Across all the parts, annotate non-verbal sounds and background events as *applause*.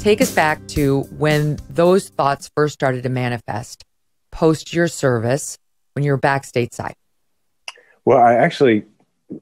take us back to when those thoughts first started to manifest post your service when you were back stateside. Well, I actually,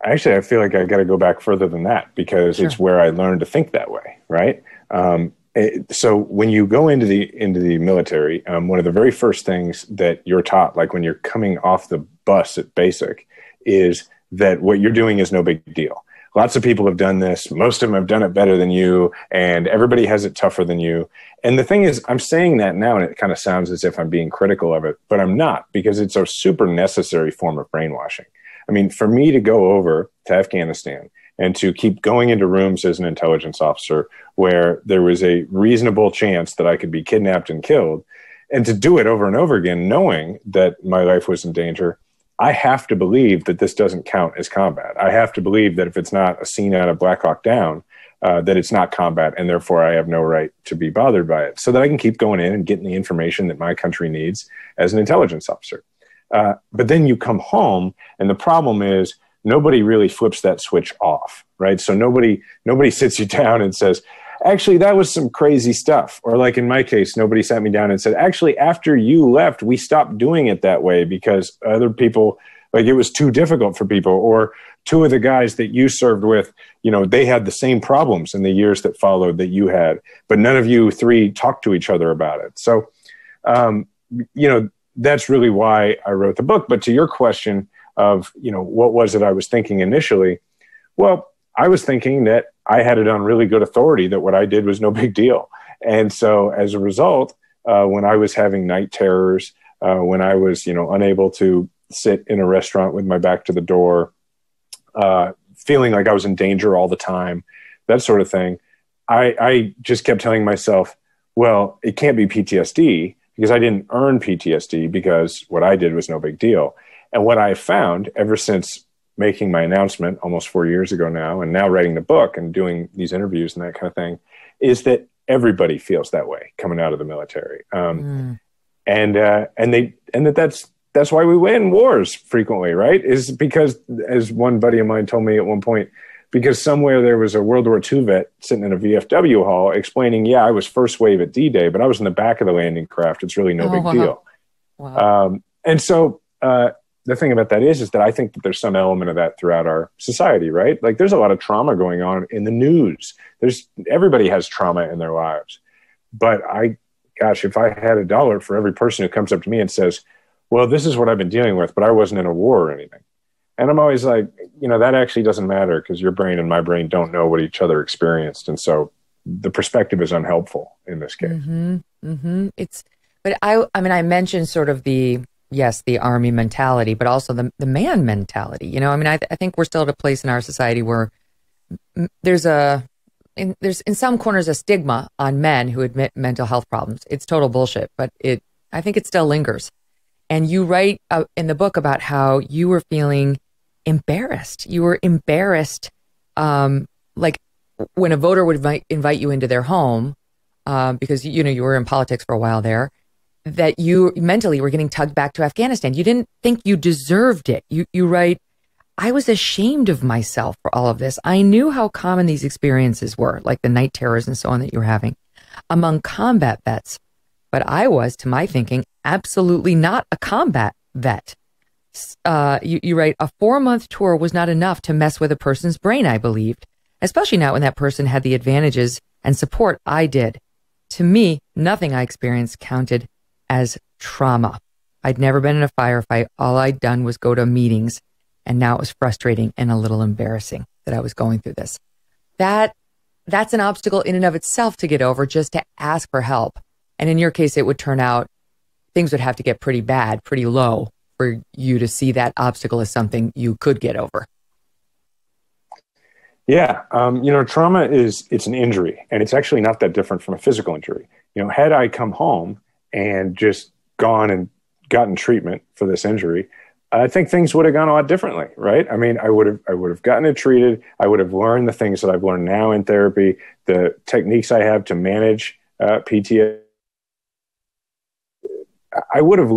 actually, I feel like I got to go back further than that because sure. it's where I learned to think that way, right? Um, it, so when you go into the into the military, um, one of the very first things that you're taught, like when you're coming off the bus at basic, is that what you're doing is no big deal. Lots of people have done this. Most of them have done it better than you, and everybody has it tougher than you. And the thing is, I'm saying that now, and it kind of sounds as if I'm being critical of it, but I'm not because it's a super necessary form of brainwashing. I mean, for me to go over to Afghanistan and to keep going into rooms as an intelligence officer where there was a reasonable chance that I could be kidnapped and killed, and to do it over and over again, knowing that my life was in danger, I have to believe that this doesn't count as combat. I have to believe that if it's not a scene out of Black Hawk Down, uh, that it's not combat, and therefore I have no right to be bothered by it, so that I can keep going in and getting the information that my country needs as an intelligence officer. Uh, but then you come home, and the problem is nobody really flips that switch off, right? So nobody nobody *laughs* sits you down and says, actually that was some crazy stuff. Or like in my case nobody sat me down and said actually after you left we stopped doing it that way because other people like it was too difficult for people. Or two of the guys that you served with you know they had the same problems in the years that followed that you had but none of you three talked to each other about it. So um, you know that's really why i wrote the book. But to your question of you know what was it I was thinking initially. Well, I was thinking that I had it on really good authority that what I did was no *laughs* big deal, and so as a result, uh, when I was having night terrors, uh, when I was you know unable to sit in a restaurant with my back to the door, uh, feeling like I was in danger all the time, that sort of thing, I, I just kept telling myself, well, it can't be PTSD because I didn't earn PTSD because what I did was no big deal. And what I found ever since making my announcement almost four years ago now, and now writing the book and doing these interviews and that kind of thing, is that everybody feels that way coming out of the military, um, mm. and uh, and they and that that's that's why we win wars frequently, right? Is because as one buddy of mine told me at one point, because somewhere there was a World War II vet sitting in a VFW hall explaining, yeah, I was first wave at D Day, but I was in the back of the landing craft. It's really no oh, big wow. deal. Wow. Um, and so uh, the thing about that is is that I think that there's some element of that throughout our society, right? Like there's a lot of trauma going on in the news. There's everybody has trauma in their lives. But I gosh, if I had a dollar for every person who comes up to me and says, "Well, this is what I've been dealing with, but I wasn't in a war or anything." And I'm always like, you know, that actually doesn't matter because your brain and my brain don't know what each other experienced, and so the perspective is unhelpful in this case. Mm-hmm. Mm-hmm. It's, but I, I mean, I mentioned sort of the yes, the army mentality, but also the the man mentality. You know, I mean, I, I think we're still at a place in our society where there's a in, there's in some corners a stigma on men who admit mental health problems. It's total bullshit, but it I think it still lingers. And you write uh, in the book about how you were feeling embarrassed. You were embarrassed, um, like when a voter would invite, invite you into their home uh, because you know you were in politics for a while there that you mentally were getting tugged back to Afghanistan. You didn't think you deserved it. You, you write, I was ashamed of myself for all of this. I knew how common these experiences were, like the night terrors and so on that you were having among combat vets. But I was, to my thinking, absolutely not a combat vet. Uh, you, you write, a four month tour was not enough to mess with a person's brain, I believed, especially not when that person had the advantages and support I did. To me, nothing I experienced counted as trauma. I'd never been in a firefight. All I'd done was go to meetings. And now it was frustrating and a little embarrassing that I was going through this. That that's an obstacle in and of itself to get over just to ask for help. And in your case, it would turn out things would have to get pretty bad, pretty low for you to see that obstacle as something you could get over. Yeah, um, you know, trauma is it's an injury, and it's actually not that different from a physical injury. You know, had I come home and just gone and gotten treatment for this injury, I think things would have gone a lot differently, right? I mean, I would have I would have gotten it treated. I would have learned the things that I've learned now in therapy, the techniques I have to manage uh, PTSD. I would have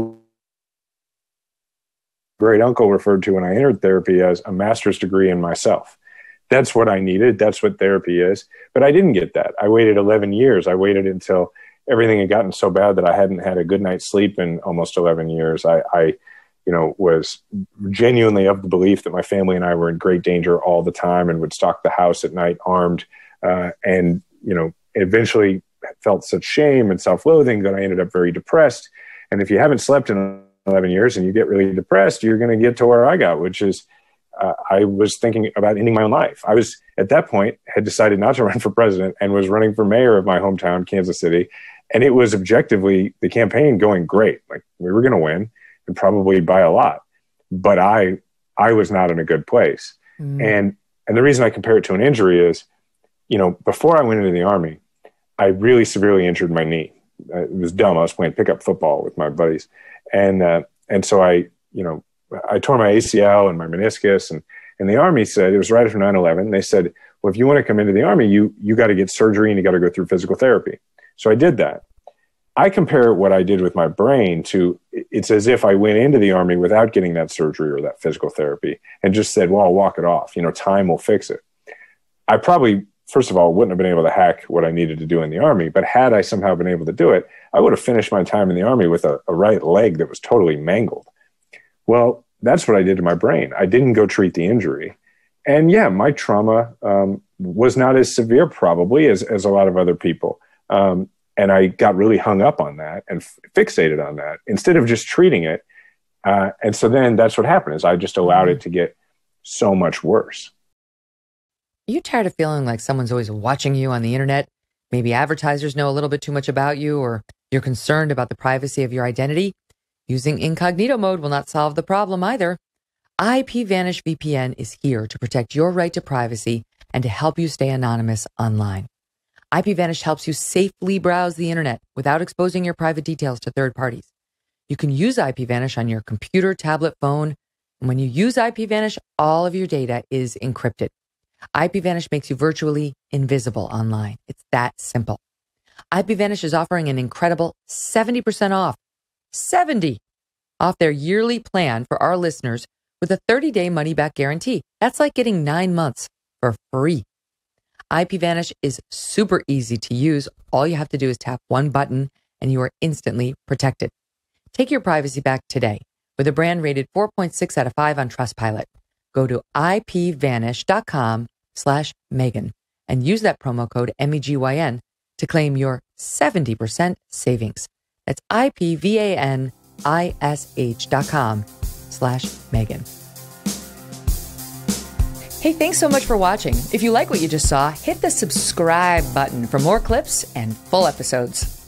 great uncle referred to when I entered therapy as a master's degree in myself. that's what I needed. That's what therapy is. But I didn't get that. I waited 11 years. I waited until everything had gotten so bad that I hadn't had a good night's sleep in almost 11 years. I, I, you know, was genuinely of the belief that my family and I were in great danger all the time and would stalk the house at night armed. Uh, and, you know, eventually felt such shame and self loathing that I ended up very depressed. And if you haven't slept in 11 years and you get really depressed, you're going to get to where I got, which is uh, I was thinking about ending my own life. I was at that point had decided not to *laughs* run for president and was running for mayor of my hometown, Kansas City. And it was objectively the campaign going great. Like we were going to win and probably by a lot, but I I was not in a good place. Mm. And and the reason I compare it to an injury is, you know, before I went into the army, I really severely injured my knee. It was dumb. I was playing pickup football with my buddies, and uh, and so I, you know, I tore my ACL and my meniscus, and and the army said it was right after 9/11. They said, well, if you want to come into the army, you you got to get surgery and you got to go through physical therapy. So I did that. I compare what I did with my brain to it's as if I went into the army without getting that surgery or that physical therapy and just said, well, I'll walk it off. You know, time will fix it. I probably, first of all, wouldn't have been able to hack what I needed to do in the army. But had I somehow been able to do it, I would have finished my time in the army with a, a right leg that was totally mangled. Well, that's what I did to my brain. I didn't go treat the injury. And yeah, my trauma um, was not as severe, probably, as, as a lot of other people. Um, and I got really hung up on that and f- fixated on that instead of just treating it. Uh, and so then that's what happened is I just allowed it mm-hmm. to get so much worse. Are you tired of feeling like someone's always watching you on the internet? Maybe advertisers know a little bit too much about you, or you're concerned about the privacy of your identity? Using incognito mode will not solve the problem either. IPVanish VPN is here to protect your right to privacy and to help you stay anonymous online. IPVanish helps you safely browse the internet without exposing your private details to third parties. You can use IPVanish on your computer, tablet, phone, and when you use IPVanish, all of your data is encrypted. IPVanish makes you virtually invisible online. It's that simple. IPVanish is offering an incredible 70% off, 70 off their yearly plan for our listeners with a 30-day money-back guarantee. That's like getting 9 months for free. IPVanish is super easy to use. All you have to do is tap one button and you are instantly protected. Take your privacy back today with a brand rated 4.6 out of 5 on Trustpilot. Go to ipvanish.com slash Megyn and use that promo code MEGYN to claim your 70% savings. That's ipvanish.com slash Megyn. Hey, thanks so much for watching. If you like what you just saw, hit the subscribe button for more clips and full episodes.